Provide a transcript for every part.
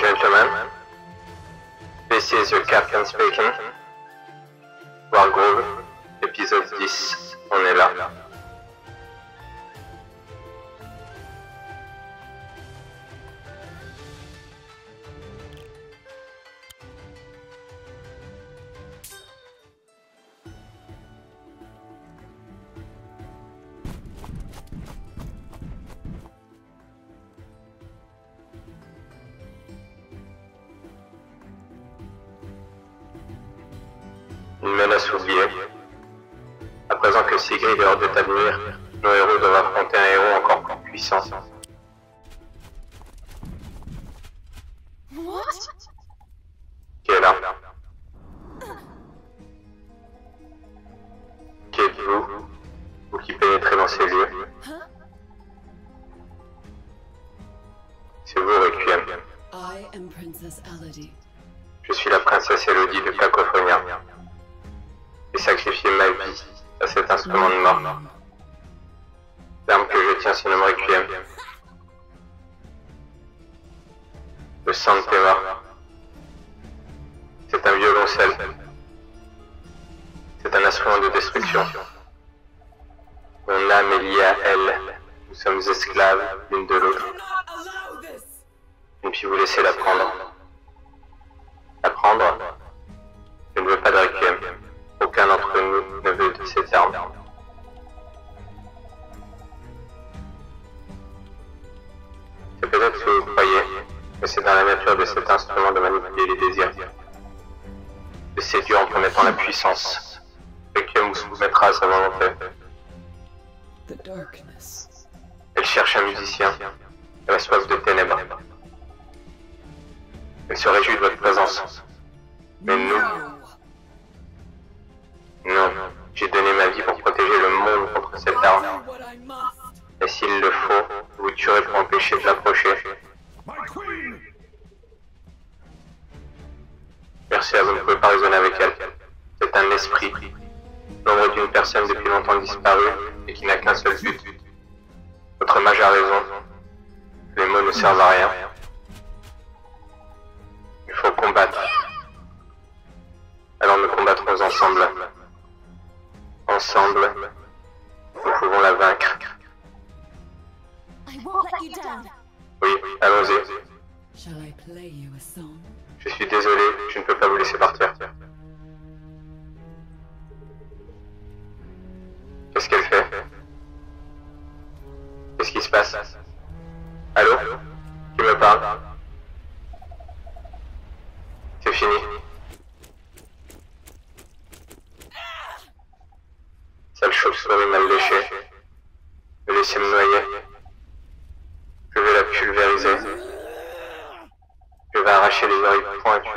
gentlemen. This is your captain speaking. Wargrove, épisode 10, on est là. what?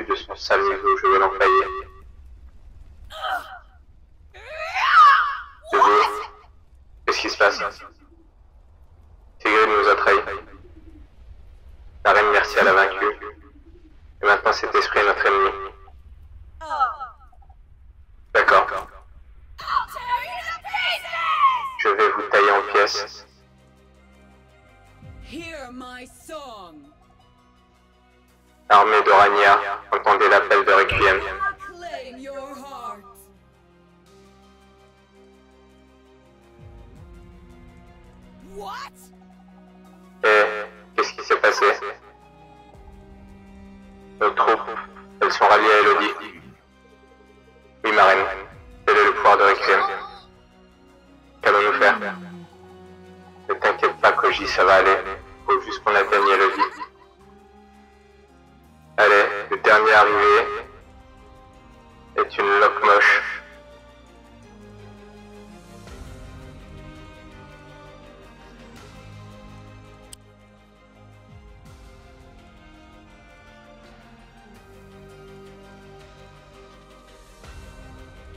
plus de son je veux l'envahir.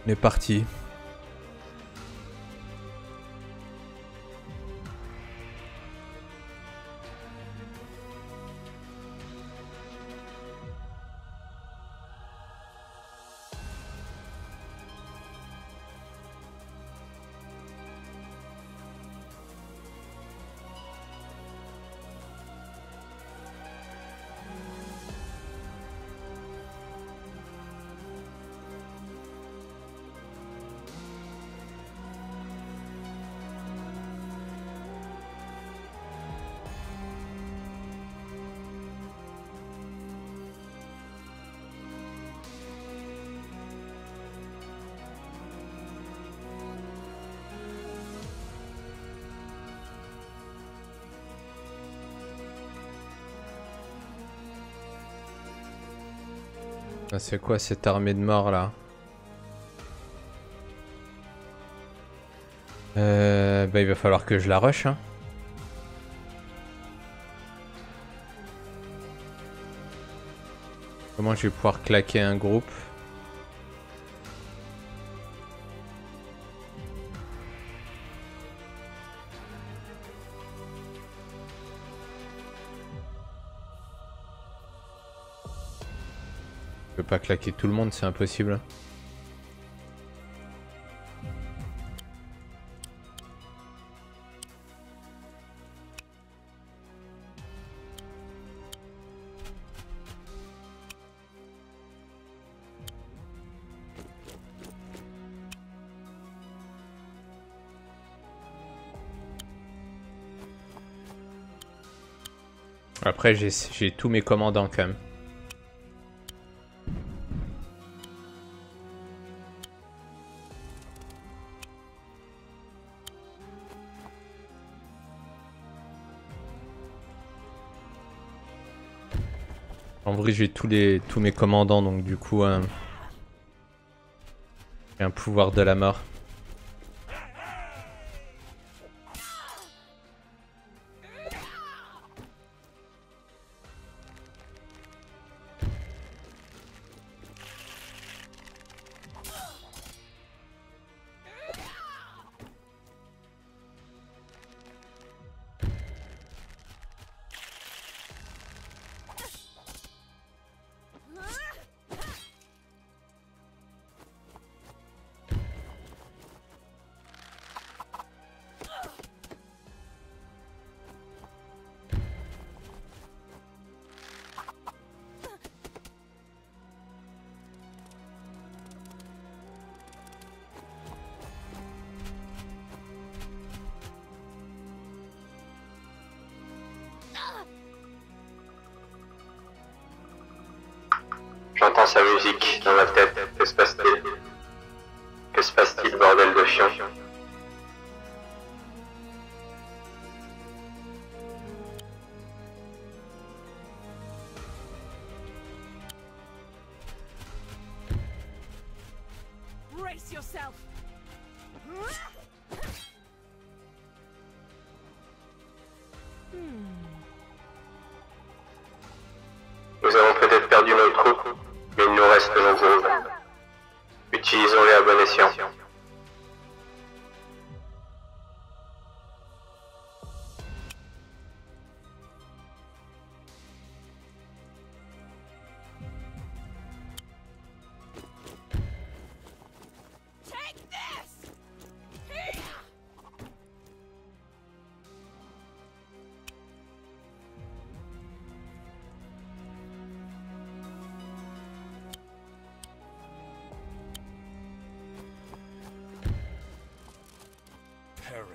on est parti. Ah, C'est quoi cette armée de morts là euh, Bah il va falloir que je la rush hein. Comment je vais pouvoir claquer un groupe? Je peux pas claquer tout le monde, c'est impossible. Après, j'ai j'ai tous mes commandants quand même. J'ai tous les tous mes commandants, donc du coup, euh, un pouvoir de la mort.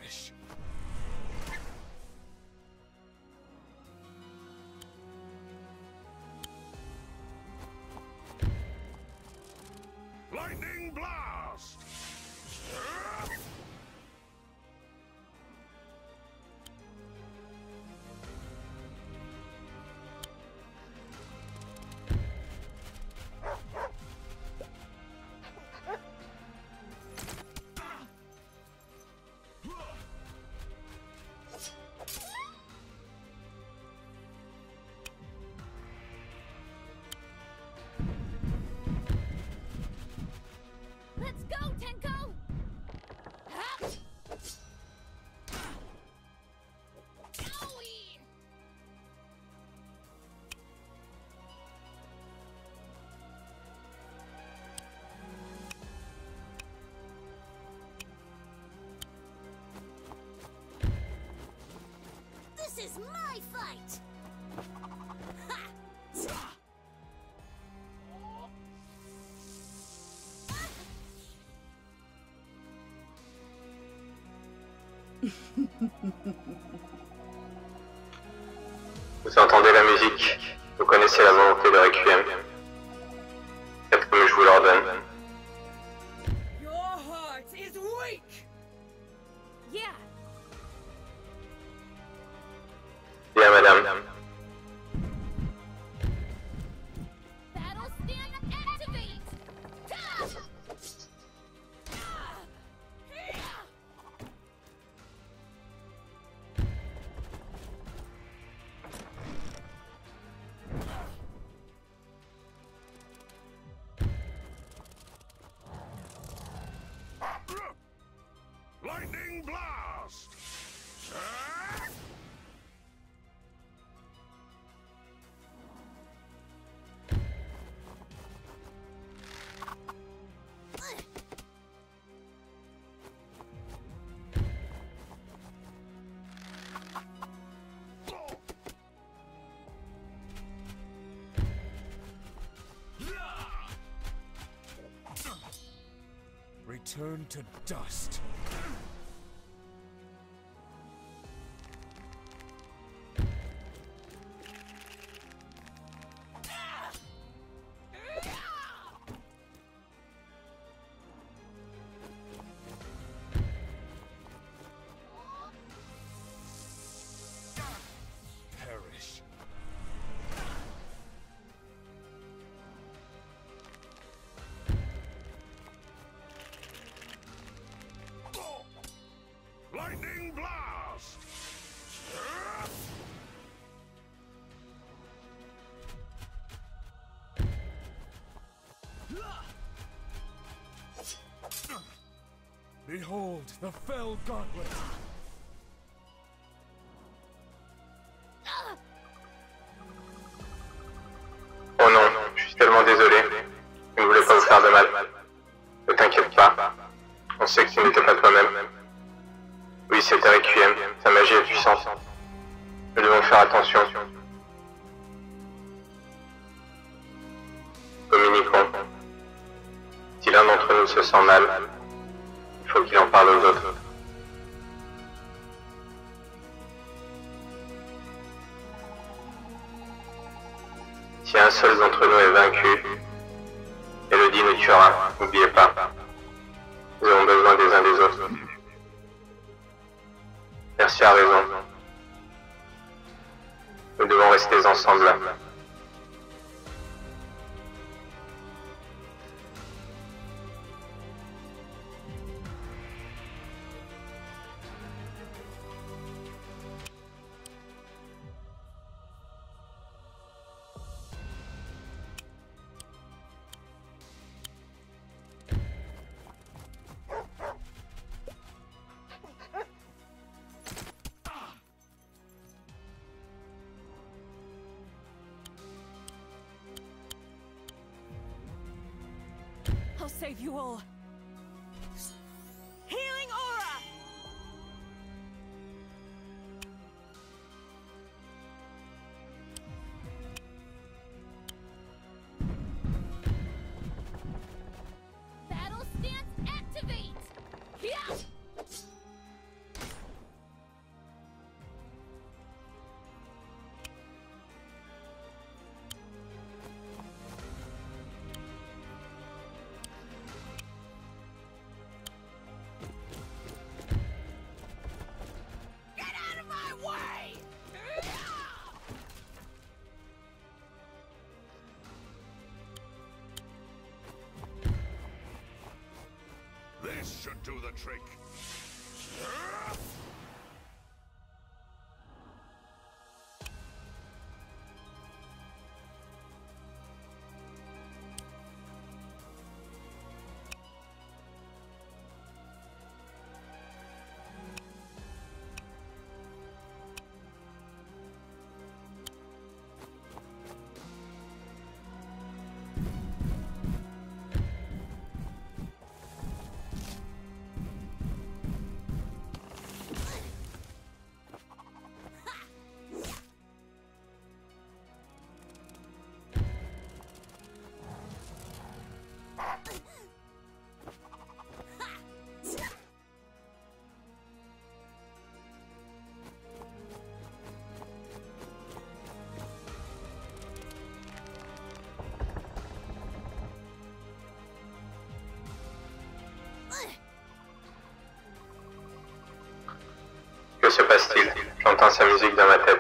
Perish. Vous entendez la musique, vous connaissez la volonté de Requiem. Turn to dust. Behold the fell gauntlet! I'll save you all. should do the trick. se passe-t-il? J'entends sa musique dans ma tête.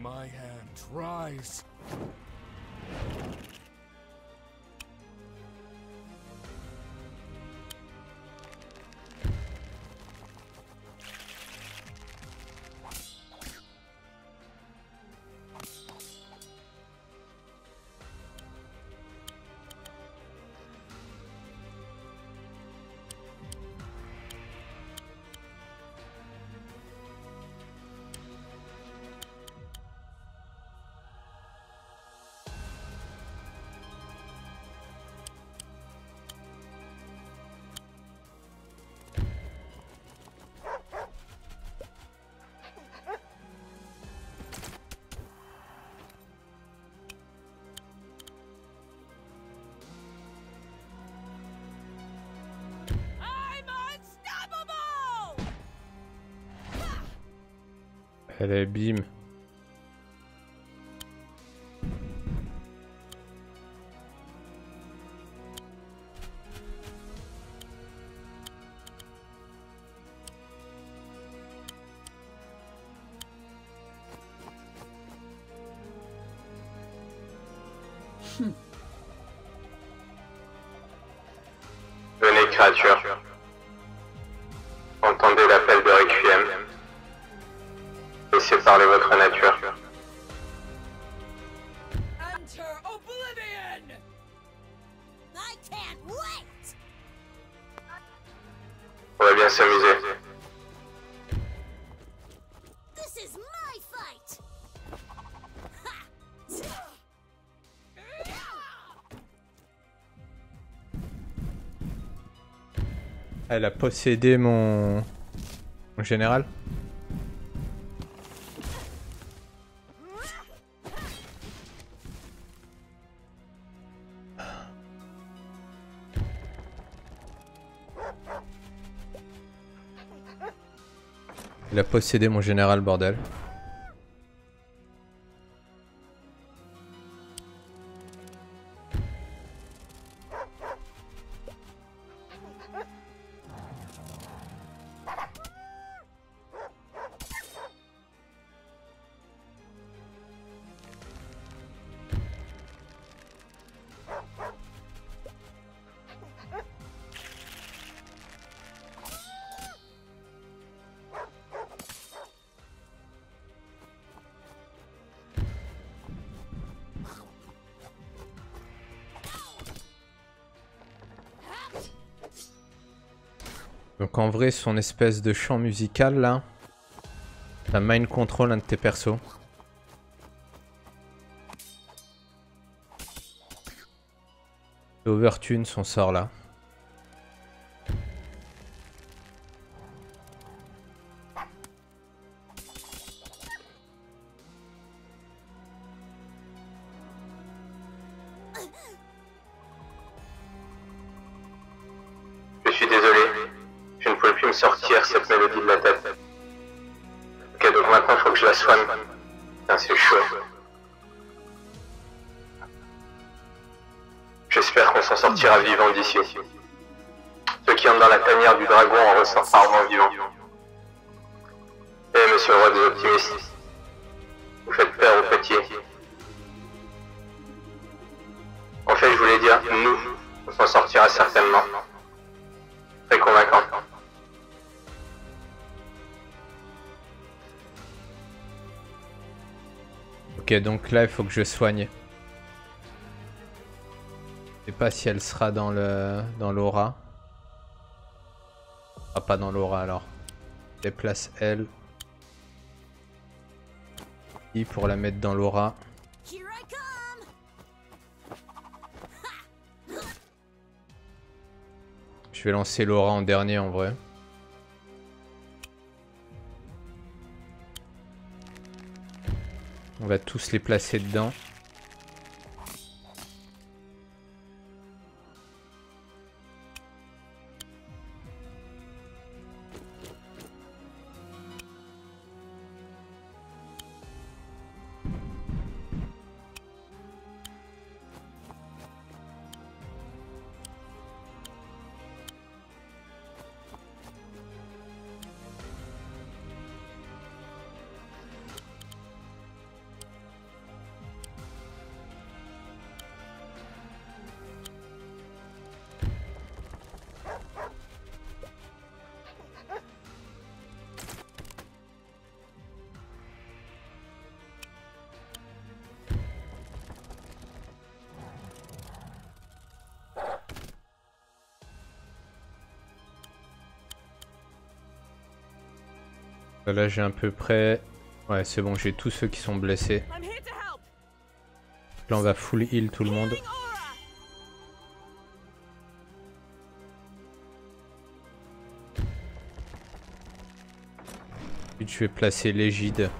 my hand. Rise! Elle est bim. Venez, créatures. Entendez l'appel de Parler votre nature. Enter oblivion! I can't wait! On va bien s'amuser. Elle a possédé mon... mon général. Elle a possédé mon général, bordel. Donc en vrai, son espèce de chant musical là, ça mind control un de tes persos. Overtune son sort là. Donc là il faut que je soigne. Je sais pas si elle sera dans le dans l'aura. Ah pas dans l'aura alors. Déplace elle. I pour la mettre dans l'aura. Je vais lancer l'aura en dernier en vrai. On va tous les placer dedans. Là j'ai à peu près... Ouais c'est bon, j'ai tous ceux qui sont blessés. Là on va full heal tout le monde. Ensuite je vais placer l'égide.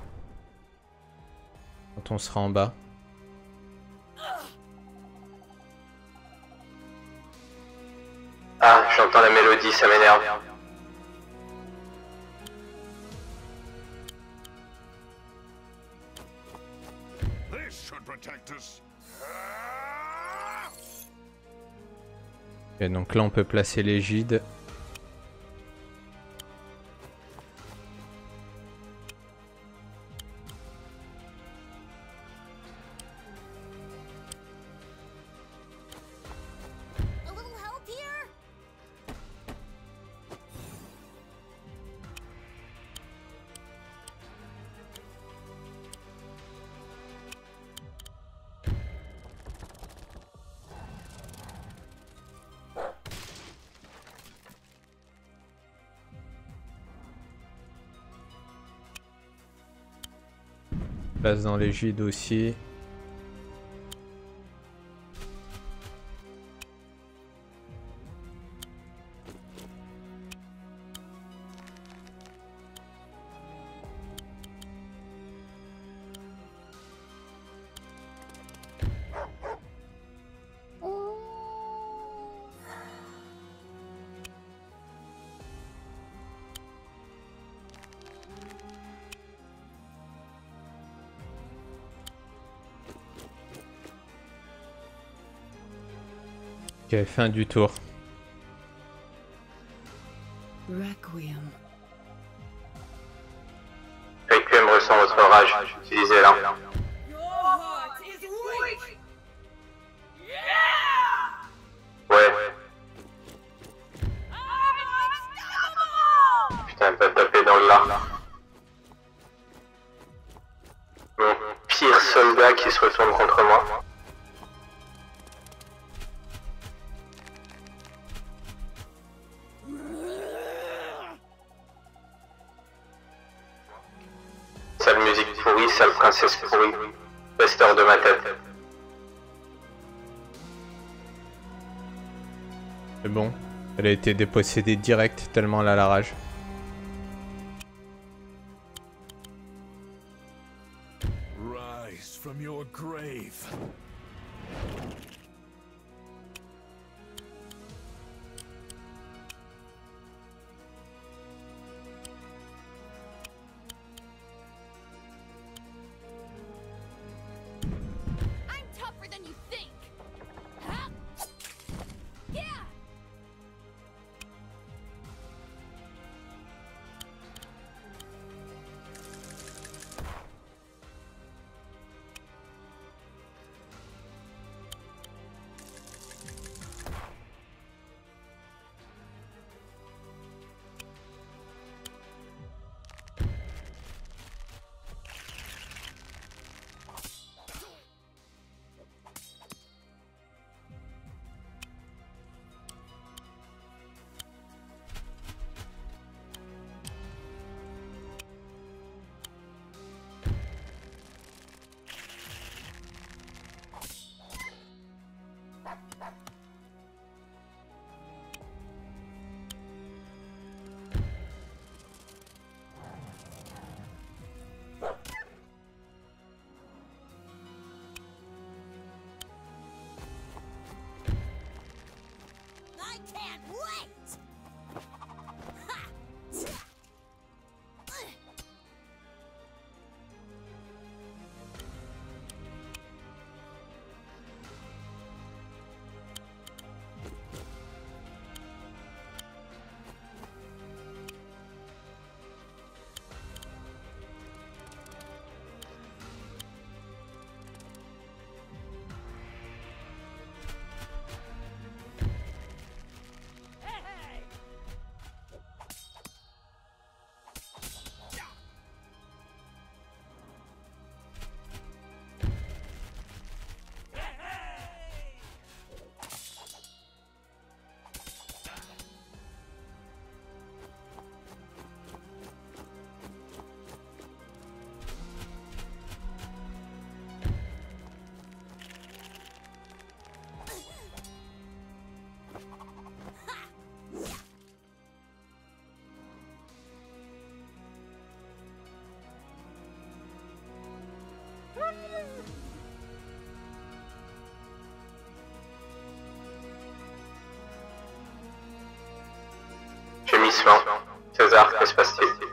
Quand on sera en bas. Donc là on peut placer l'égide. Place dans l'égide aussi. Ok, fin du tour. Requiem. Requiem ressent votre rage, utilisez-la. Ouais, putain, pas taper dans le lard. Mon pire soldat qui se retourne contre moi. Princesse pourrie. Reste hors de ma tête. C'est bon. Elle a été dépossédée direct tellement elle a la rage. César, que se passe-t-il?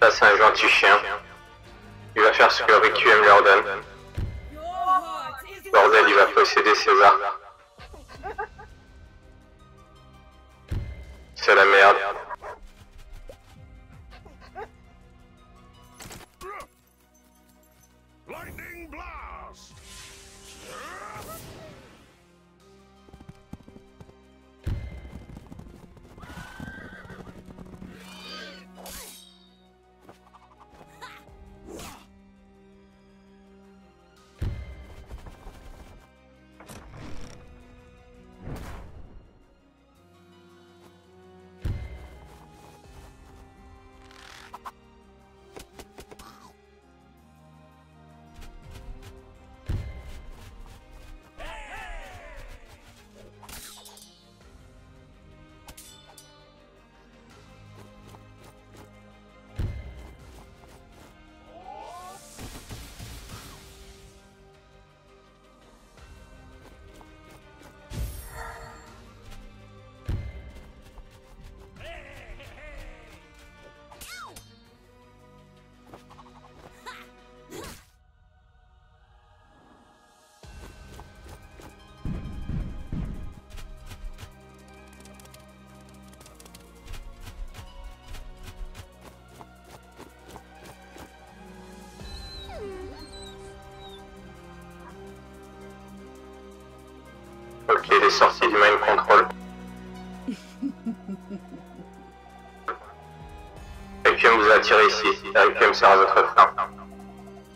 Ça, c'est un gentil chien. Il va faire ce que Requiem lui ordonne. Your heart is Bordel, il va posséder César. Ok, il est sorti du mind control. Requiem vous a attiré ici. Et Requiem sera votre fin.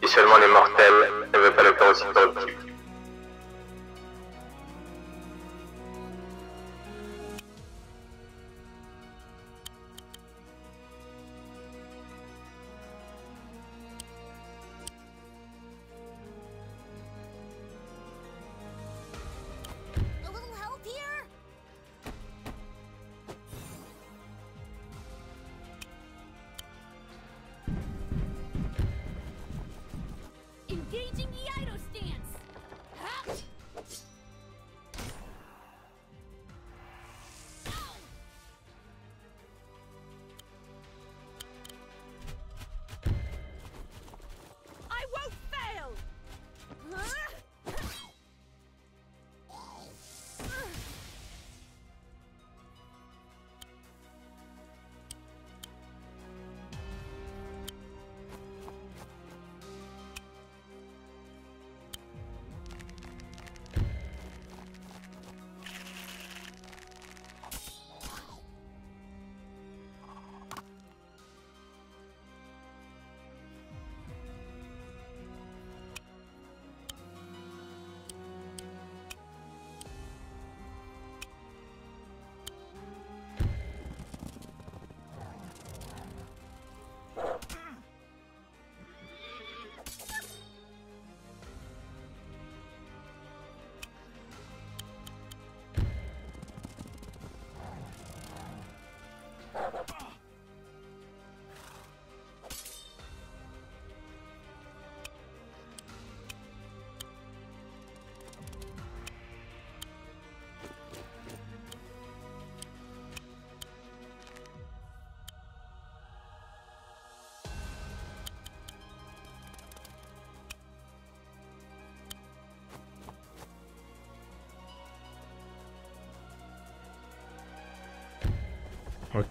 Si seulement les mortels ne veulent pas le faire aussi corruptible.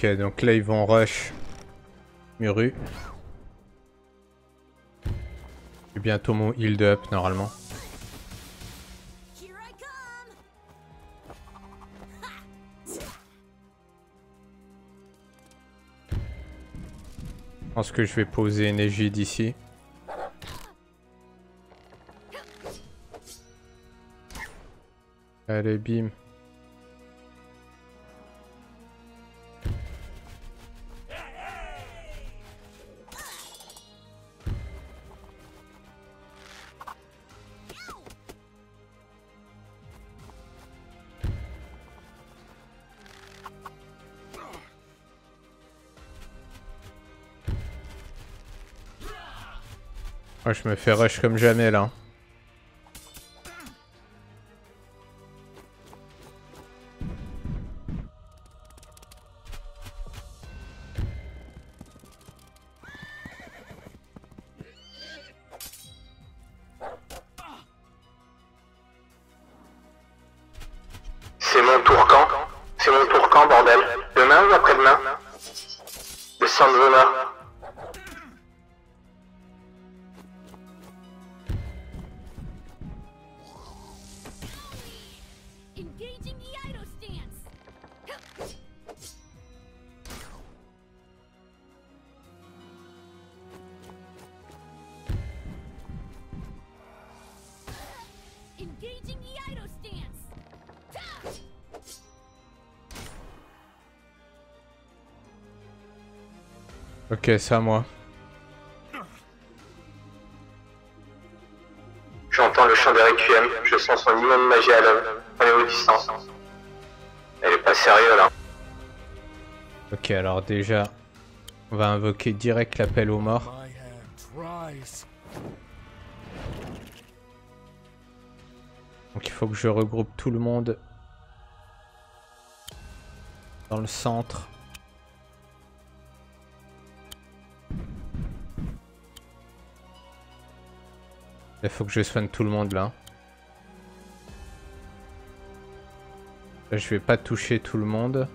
Ok, donc là ils vont rush Muru. J'ai bientôt mon heal up normalement. Je pense que je vais poser une égide ici. Allez, bim. Je me fais rush comme jamais là. Ok, c'est à moi. J'entends le chant des requiem, je sens son immense magie à l'œuvre. Prenez vos distances. Elle est pas sérieux là. Ok, alors déjà, on va invoquer direct l'appel aux morts. Donc il faut que je regroupe tout le monde dans le centre. Faut que je soigne tout le monde là. Là, je vais pas toucher tout le monde.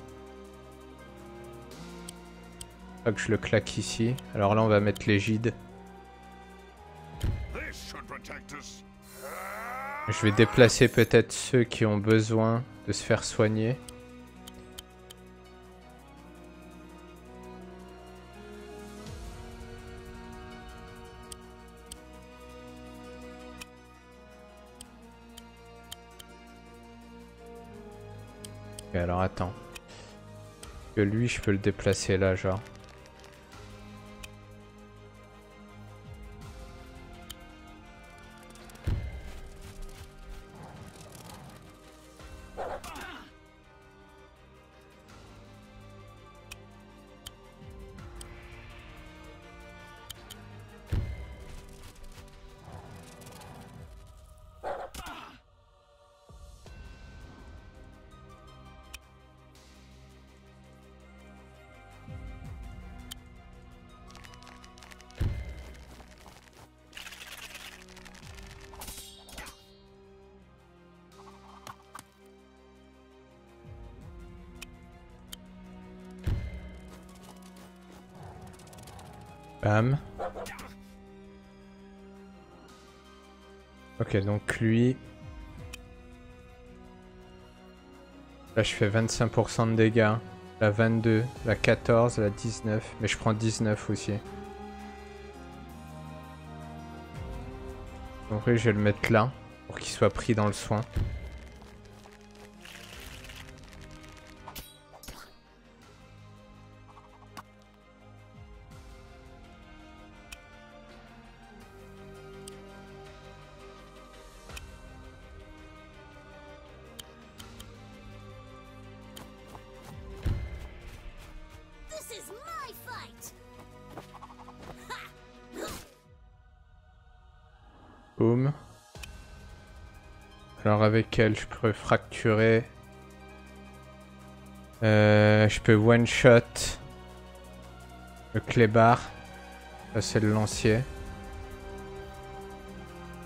Faut que je le claque ici. Alors là on va mettre l'égide. Je vais déplacer peut-être ceux qui ont besoin de se faire soigner. Alors attends. Que lui, je peux le déplacer là, genre. Je fais 25% de dégâts. La 22, la 14, la 19. Mais je prends 19 aussi. En vrai, je vais le mettre là. Pour qu'il soit pris dans le soin. je peux fracturer. Euh, je peux one-shot le clébar. Ça, c'est le lancier.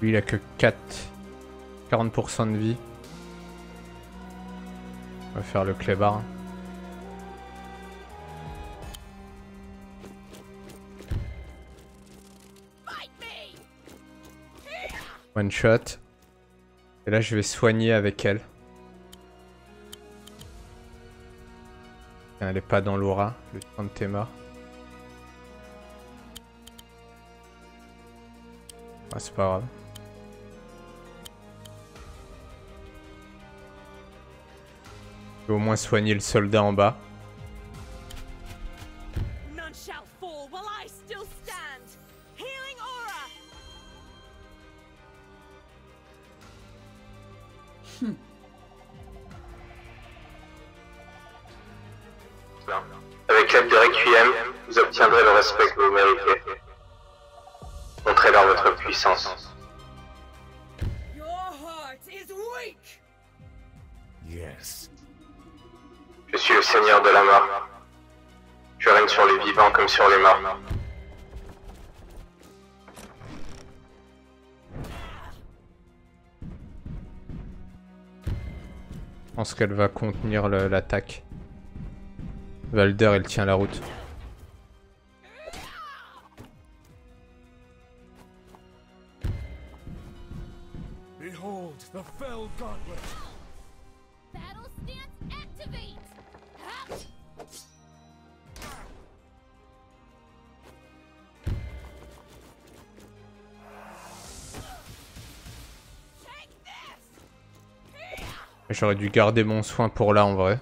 Lui, il a que 4... 40% de vie. On va faire le clébar. One shot. Et là, je vais soigner avec elle. Elle est pas dans l'aura, le temps de tes. Ah, c'est pas grave. Je vais au moins soigner le soldat en bas. Qu'elle va contenir l'attaque. Valder, il tient la route. J'aurais dû garder mon soin pour là en vrai.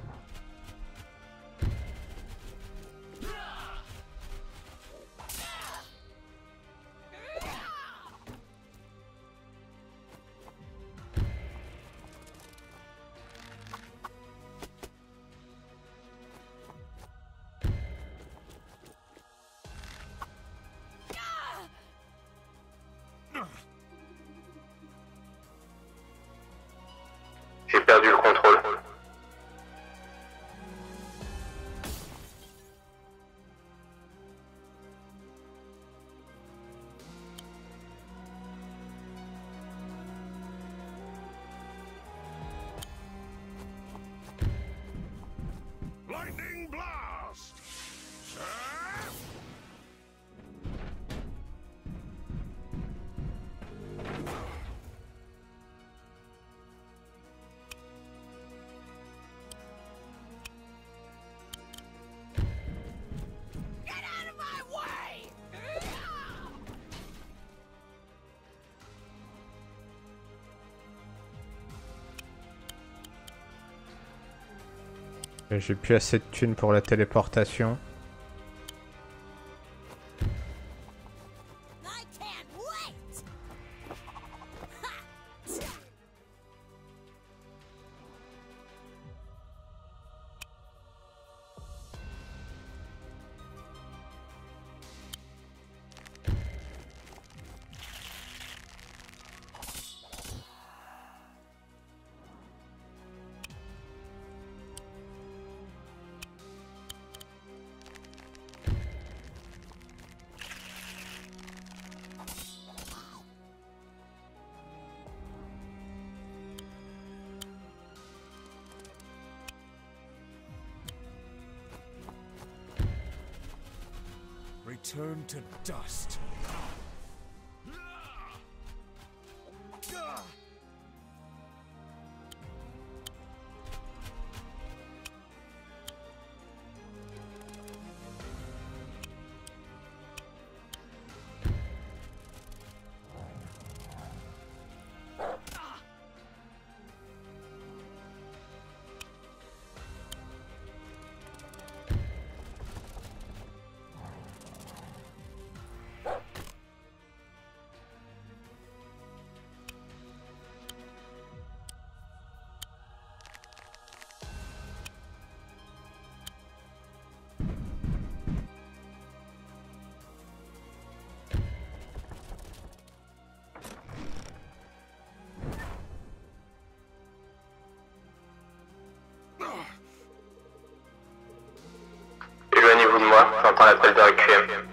J'ai plus assez de thunes pour la téléportation. Moi, j'entends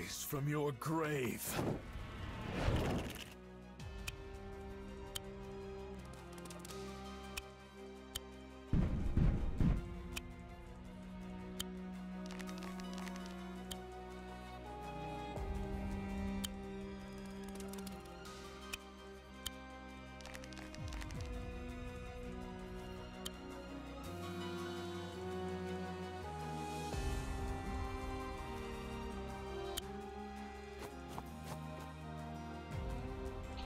rise from your grave.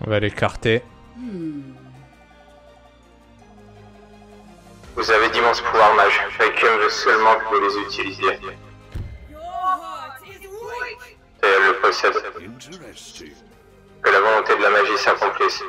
On va l'écarter. Vous avez d'immenses pouvoirs mage. Requiem veut seulement que vous les utilisiez. Et elle le possède. Que la volonté de la magie s'accomplisse.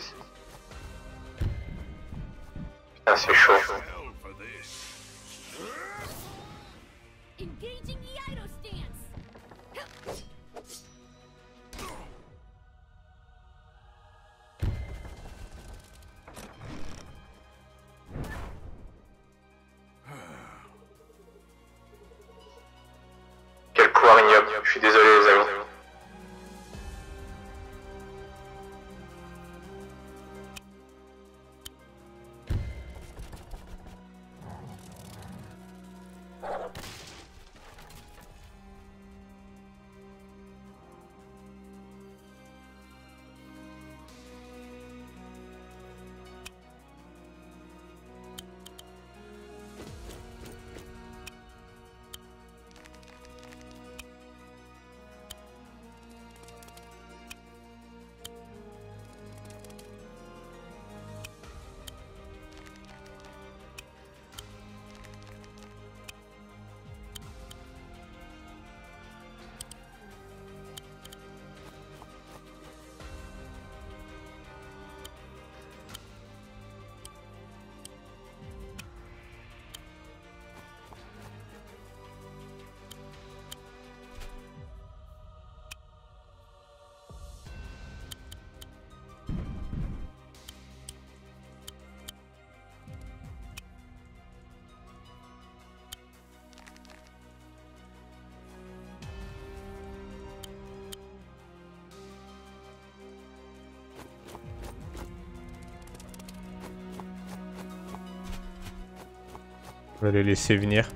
On va les laisser venir.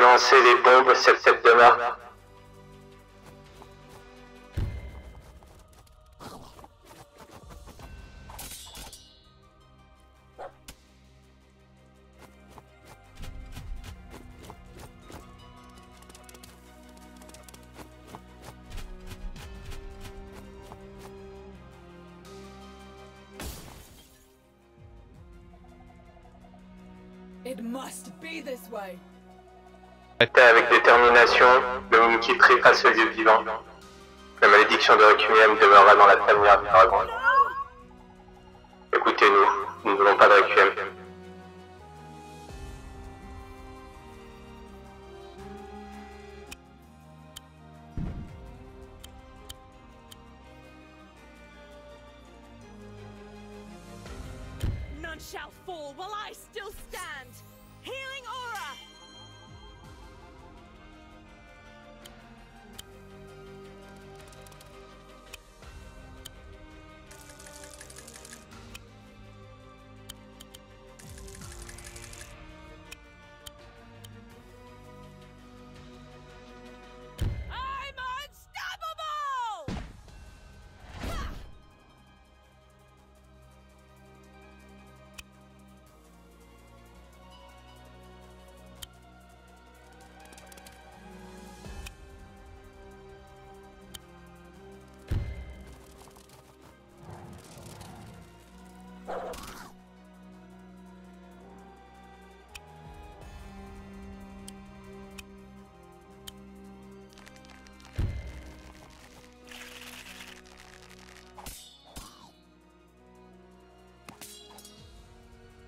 les bombes 7-7 de mars. It must be this way! Avec détermination, le vous nous quitterez face au Dieu vivant. La malédiction de Requiem demeurera dans la famille Dragon.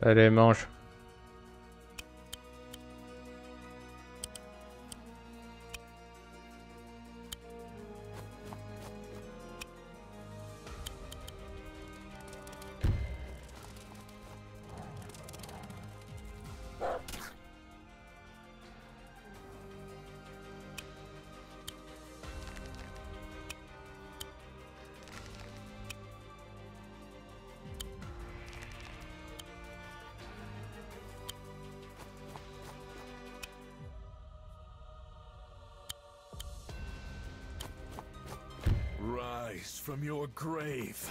Allez, mange. Grave.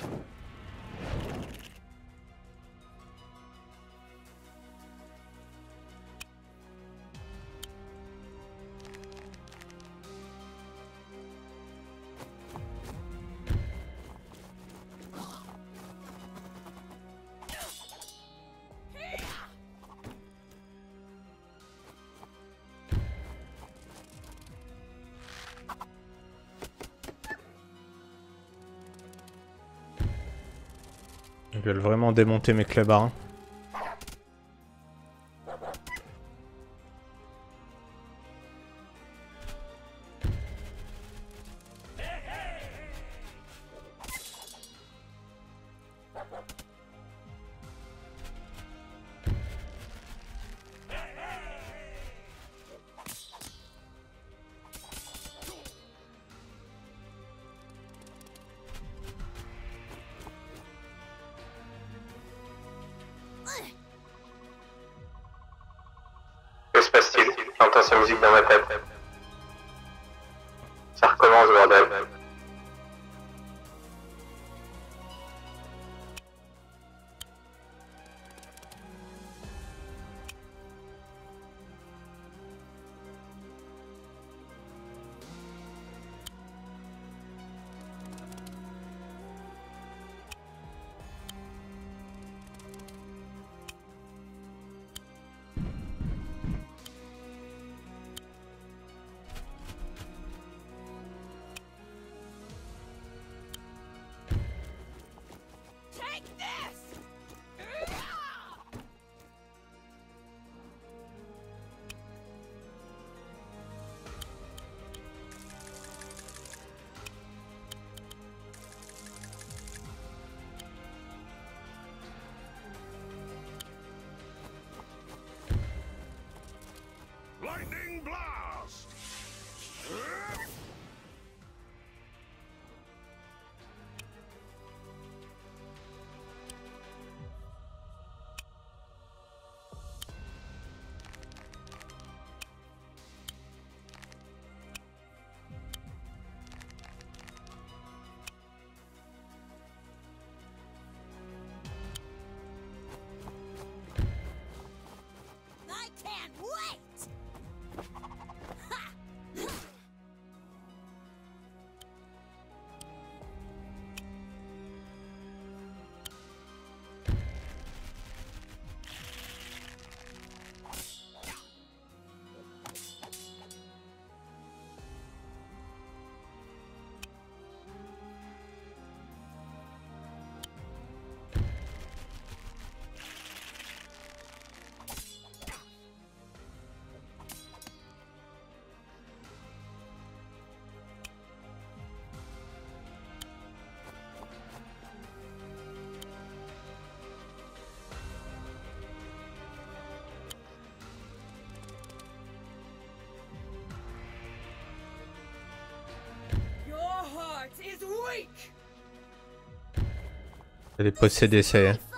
Ils veulent vraiment démonter mes clubs hein. J'entends Elle est possédée, ça y est.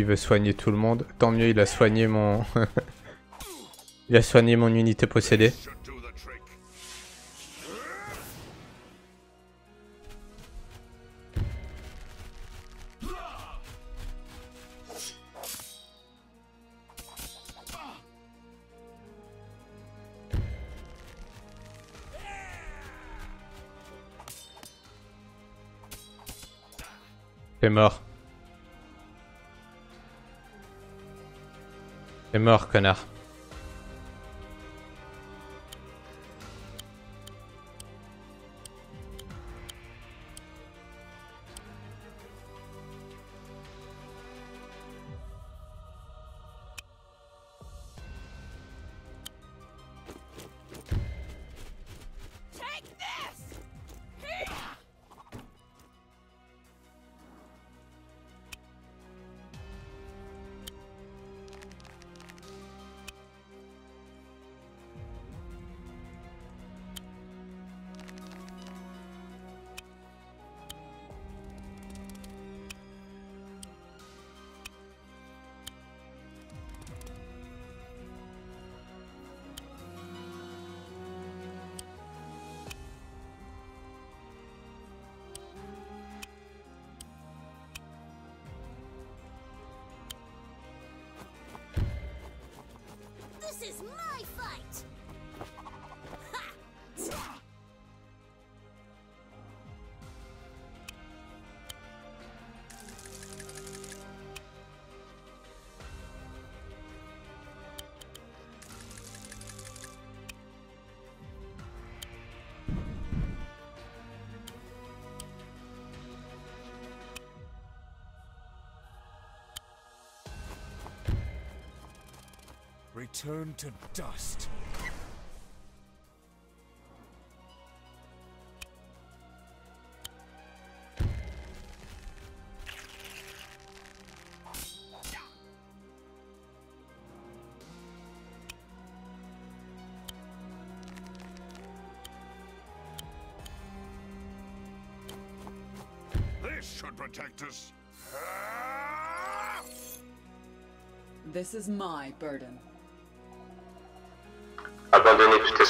il veut soigner tout le monde. Tant mieux, il a soigné mon... il a soigné mon unité possédée. T'es This is my Return to dust. This should protect us. This is my burden.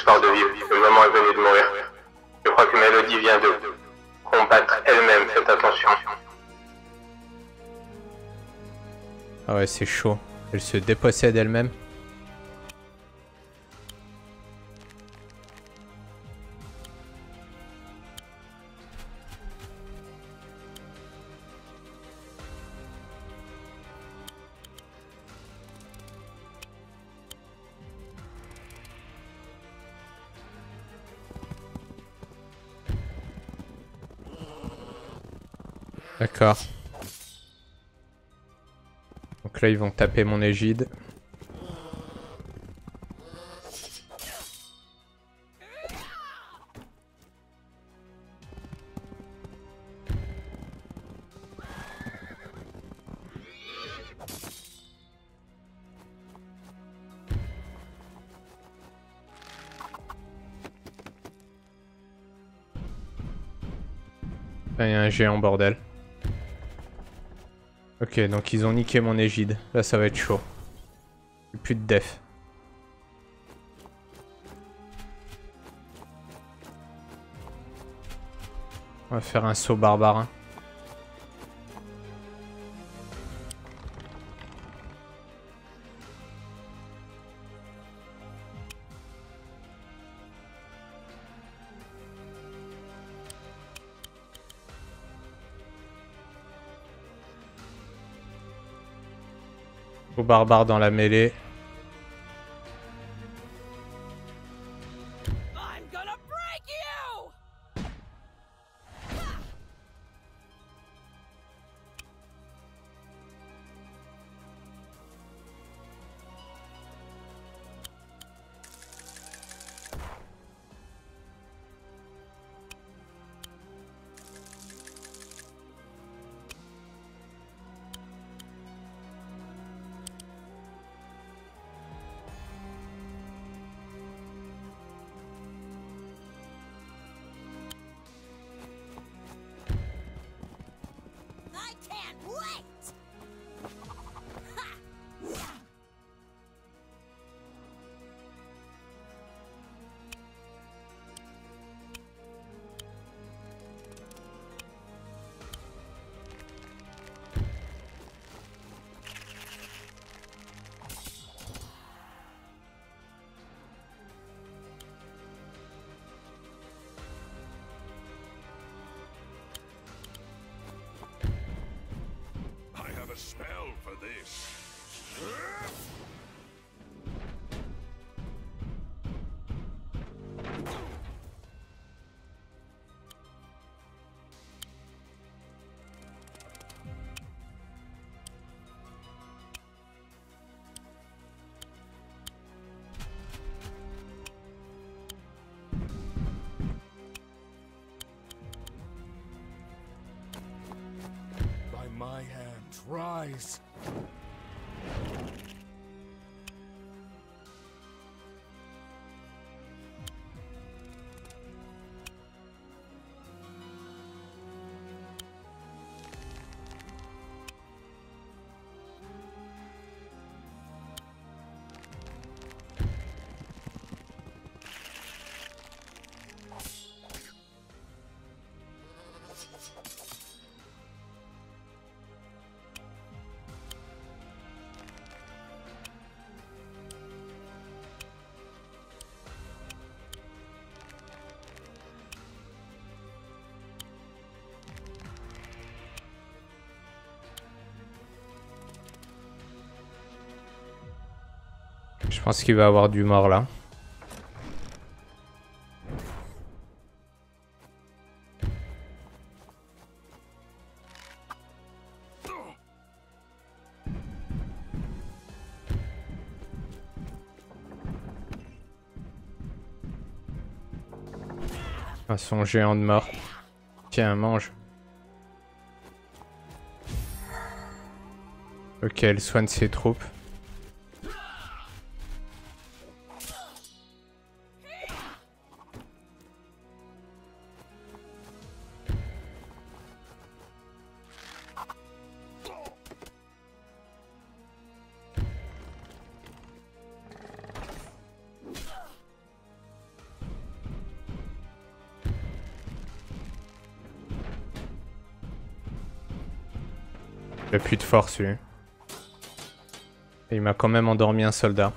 Le moment est venu de mourir. Je crois que Mélodie vient de combattre elle-même. Faites attention. Ah ouais, c'est chaud. Elle se dépossède elle-même. Donc là, ils vont taper mon égide. Il y a un géant bordel. Ok, donc ils ont niqué mon égide. Là, ça va être chaud. Plus de def. On va faire un saut barbarin. Saut barbare dans la mêlée. Je pense qu'il va avoir du mort là. Ah, son géant de mort. Tiens, mange. Ok, elle soigne ses troupes. Et il m'a quand même endormi un soldat.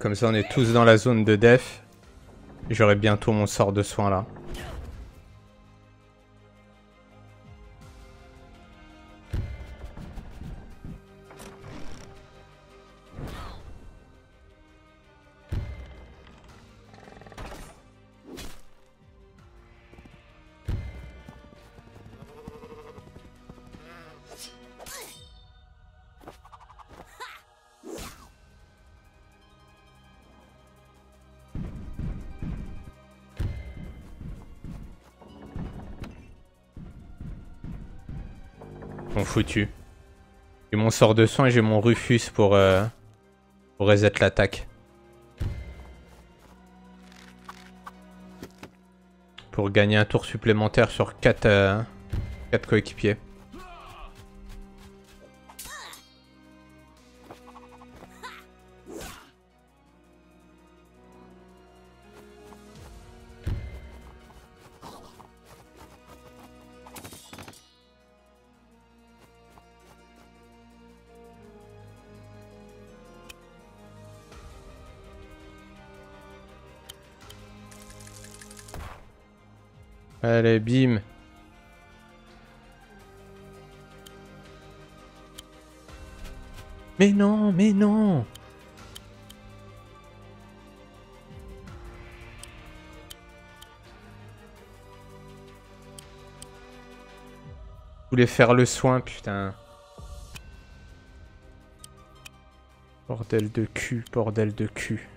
Comme ça, on est tous dans la zone de def. J'aurai bientôt mon sort de soin là. Bon foutu. J'ai mon sort de soin et j'ai mon Rufus pour, euh, pour reset l'attaque. Pour gagner un tour supplémentaire sur 4 coéquipiers. Mais non, mais non Je voulais faire le soin, putain. Bordel de cul, bordel de cul.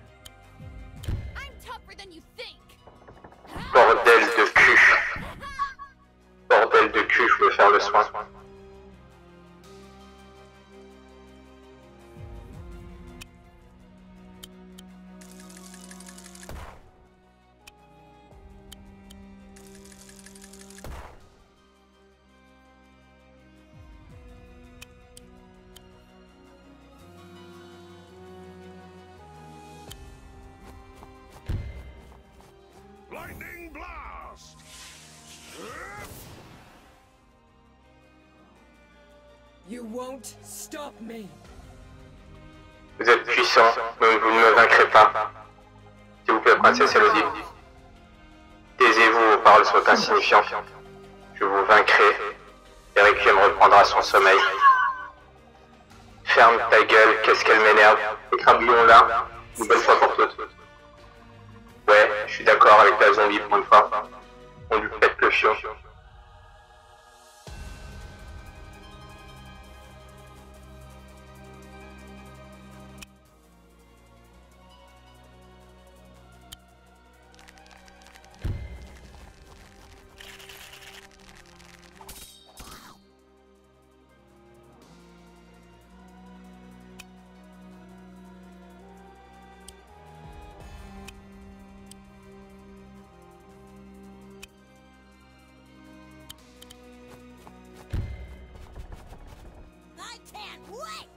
Can't wait.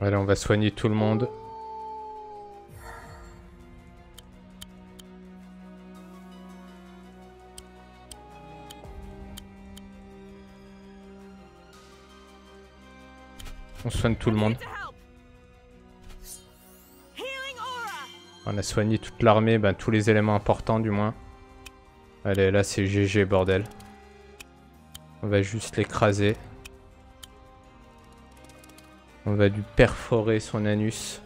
Allez, on va soigner tout le monde. On soigne tout le monde. On a soigné toute l'armée, ben, tous les éléments importants du moins. Allez, là c'est GG bordel. On va juste l'écraser. On va lui perforer son anus.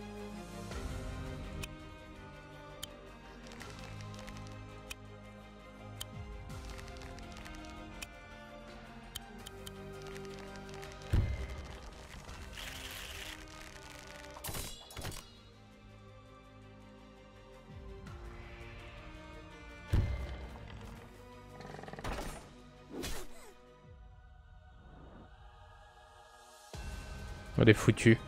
foutu.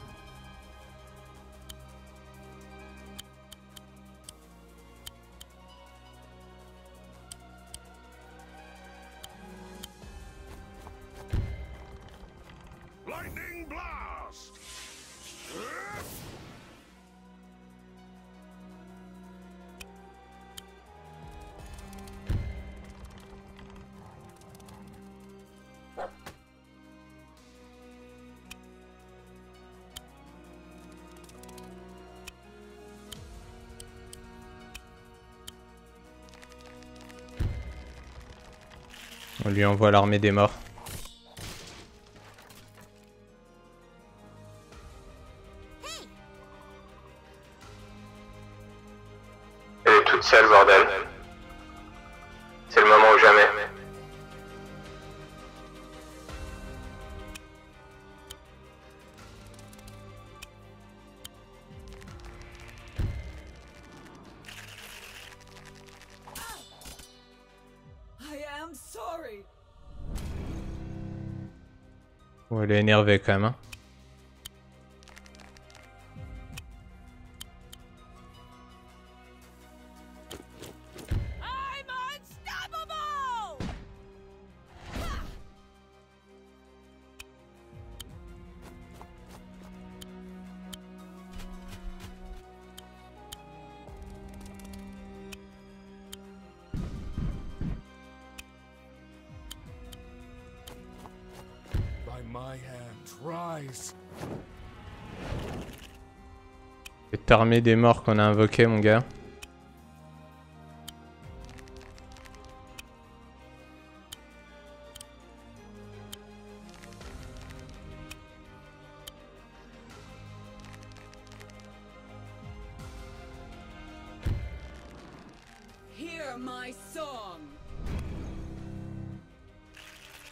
On lui envoie l'armée des morts. avec quand même. Hein. parmi des morts qu'on a invoqués, mon gars.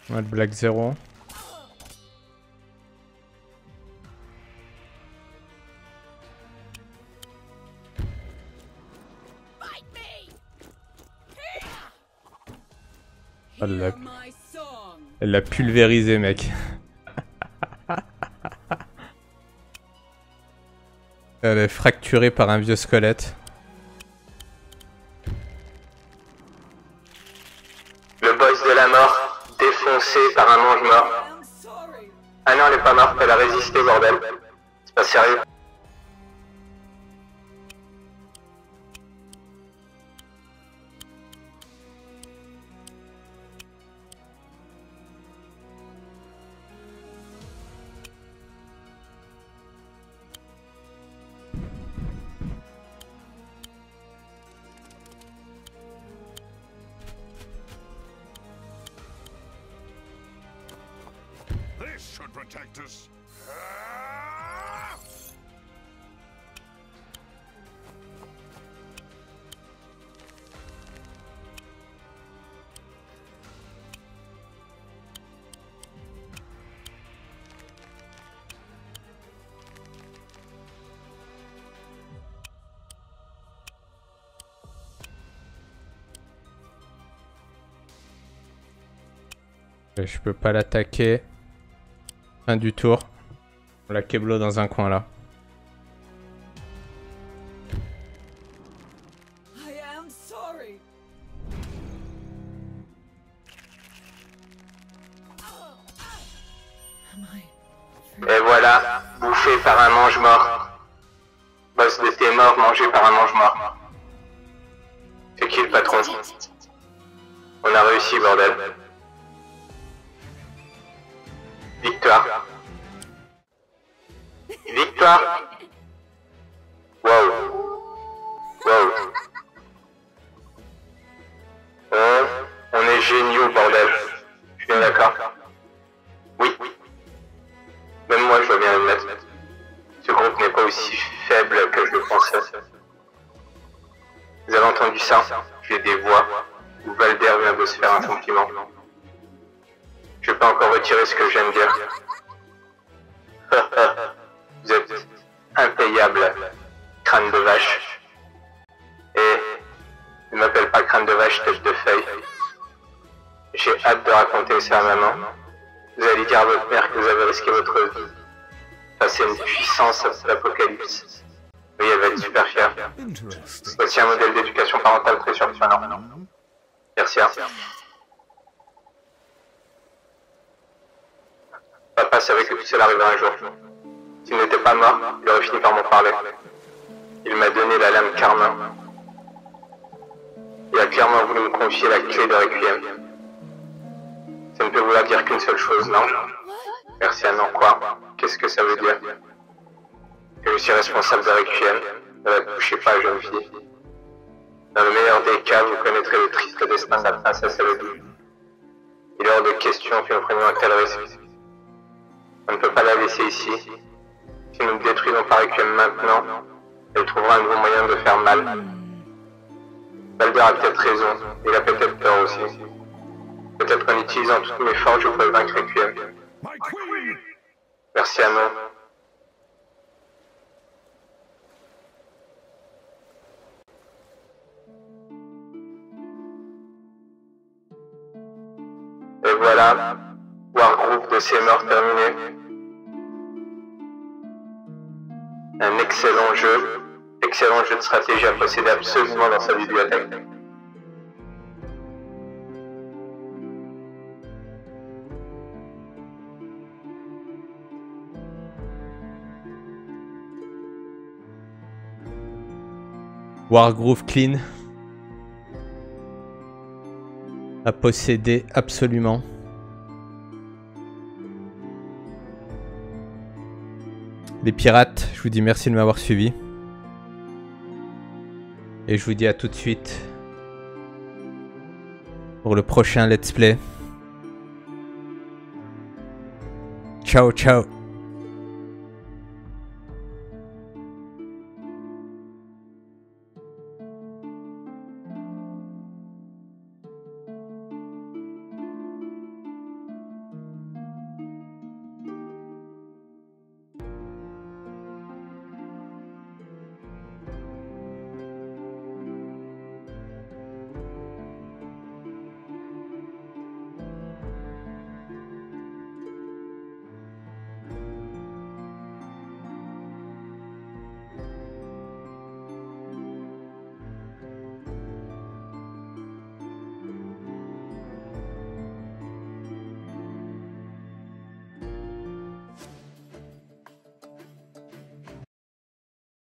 Ouais, le Black Zero. Ah, elle l'a pulvérisé, mec. Elle est fracturée par un vieux squelette. Le boss de la mort, défoncé par un mange mort. Ah non, elle est pas morte, elle a résisté, bordel. C'est pas sérieux. je peux pas l'attaquer. Fin du tour. On la Keblo dans un coin là. Cela arriverait un jour. S'il n'était pas mort, il aurait fini par m'en parler. Il m'a donné la lame Carmin. Il a clairement voulu me confier la clé de Requiem. Ça ne peut vouloir dire qu'une seule chose, non? Merci à non quoi Qu'est-ce que ça veut dire? Que je suis responsable de Requiem Ne la touchez pas, jeune fille. Dans le meilleur des cas, vous connaîtrez le triste destin de la princesse Elodie. Il est hors de question que nous prenions un tel risque. On ne peut pas la laisser ici. Si nous détruisons pas Requiem maintenant, elle trouvera un nouveau moyen de faire mal. Balder a peut-être raison, il a peut-être peur aussi. Peut-être qu'en utilisant toutes mes forces, je pourrais vaincre Requiem. Merci Anon. Et voilà, Wargroove de morts terminé. Un excellent jeu, excellent jeu de stratégie à posséder absolument dans sa bibliothèque. Wargroove Clean. À posséder absolument. Les pirates, je vous dis merci de m'avoir suivi. Et je vous dis à tout de suite pour le prochain let's play. Ciao ciao